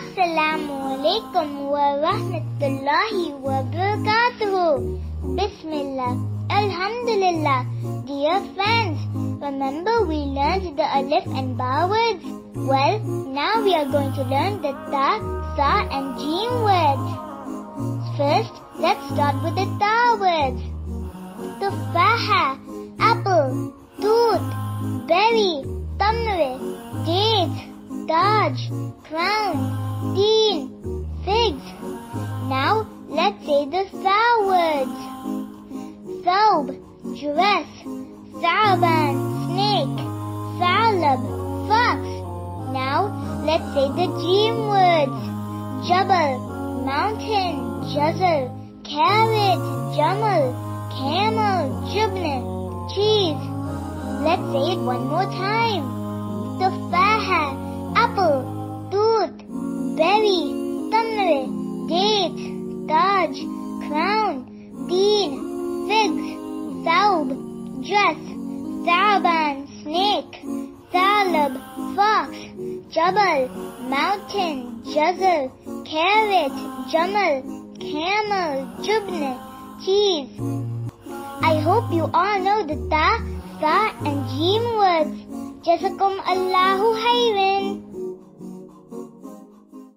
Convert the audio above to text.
Assalamu alaikum wa rahmatullahi wa barakatuh. Bismillah. Alhamdulillah. Dear friends, remember we learned the alif and ba words? Well, now we are going to learn the ta, sa and jim words. First, let's start with the ta words. Tufaha, apple, tooth, berry, tamre, taj, crown, teen, figs. Now, let's say the sa words. Thawb, dress, Sa'ban, snake, Salab, fox. Now, let's say the jim words. Jabal, mountain, Jazal, carrot, Jamal, camel, Jubna, cheese. Let's say it one more time. Berry, tamre, date, taj, crown, teen, figs, thawb, dress, Sa'ban, snake, Salab, fox, Jabal, mountain, Jazal, carrot, Jamal, camel, Jubna, cheese. I hope you all know the ta, sa and jim words. Jazakum Allahu khairan.